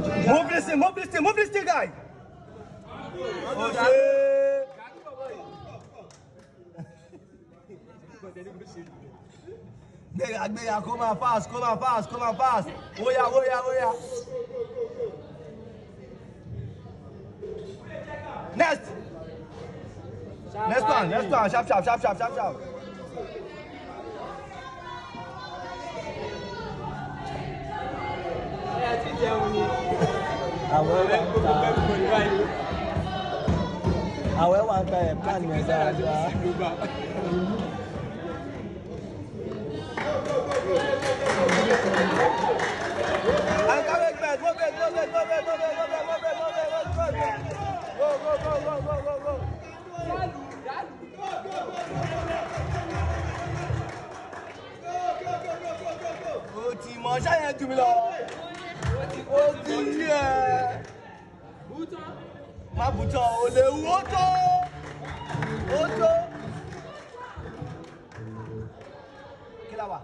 Move this thing, move this thing, move this thing, guy. Gbéra gbéra kó máa pass kó máa pass kó máa pass óyá Next. Next one next one sharp sharp sharp sharp sharp sharp. àwẹ̀ wà wà ń ta ẹ̀ plan yẹn uh, uh, dáadáa. Go, go, go, go, go, go, go. Yalu, yalu. Go, go, go, go, go, go. ó ti mọ ṣáyẹn jù mí lọ. má bùtọ̀ ò lè wú ó tó ó tó kí la wà.